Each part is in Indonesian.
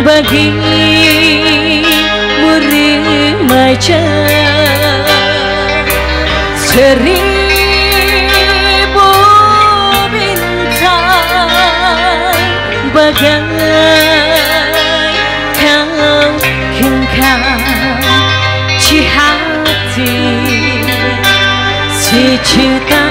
bagi murid maca seribu bintang bagai kau hingga si cinta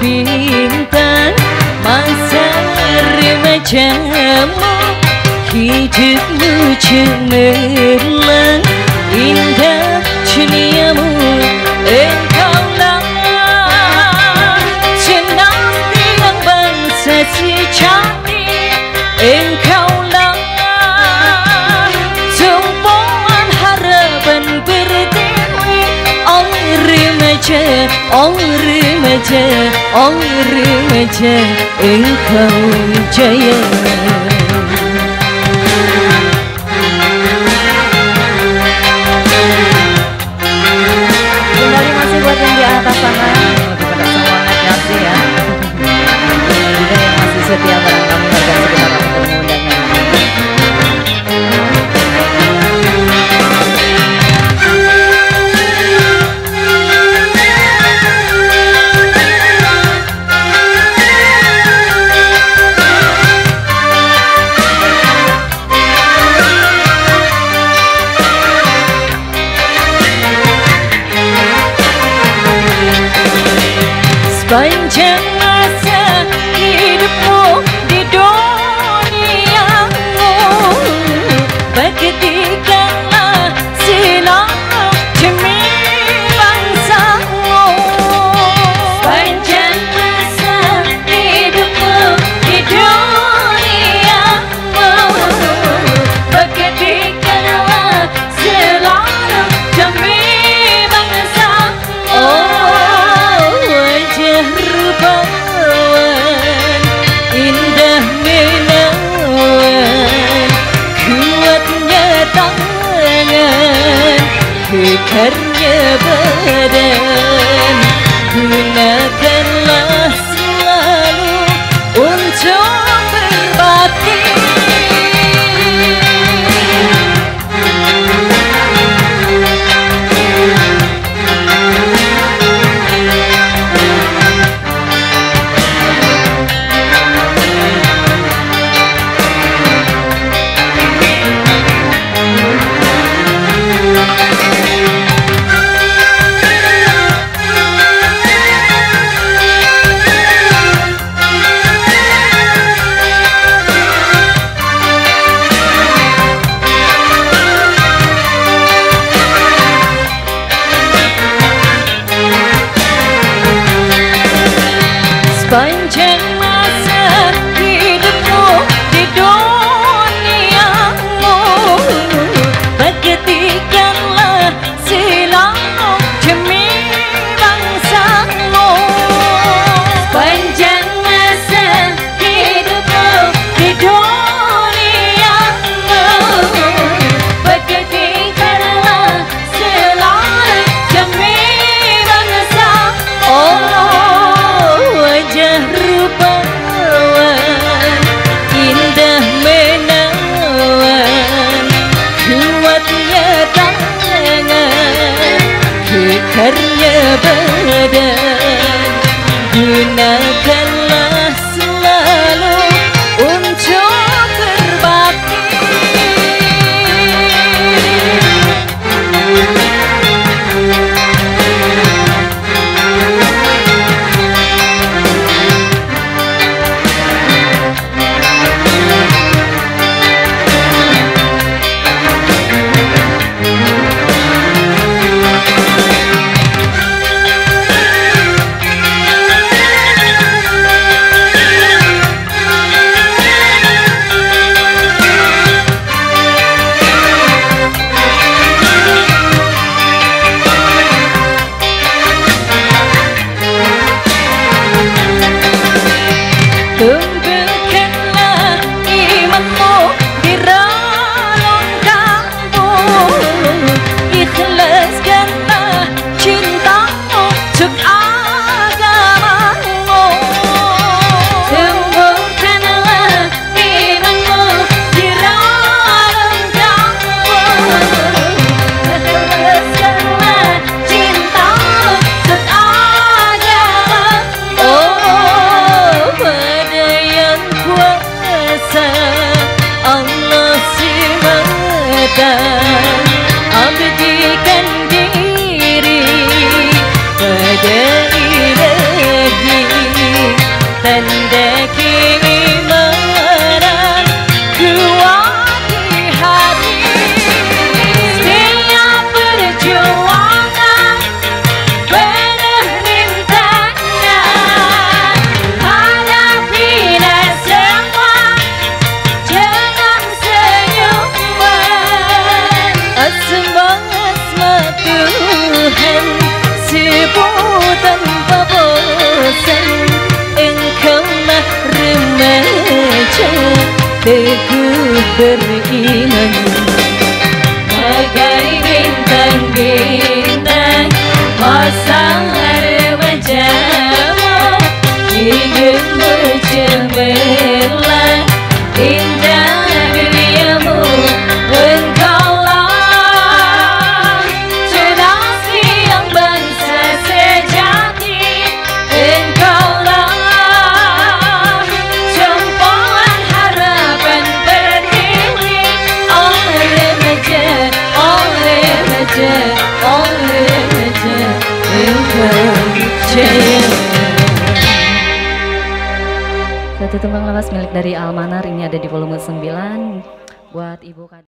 bintang Masa remajamu Hidup lucu merlang Indah duniamu Engkau lah Senang bangsa sejati Engkau remaja, oh gece ayrı gece en kalınca yere semasa hidupmu di doa karya na Yeah. Beriman Bagai bintang-bintang Pasang wajahmu Satu tembang lawas milik dari Almanar ini ada di volume 9 buat Ibu Kak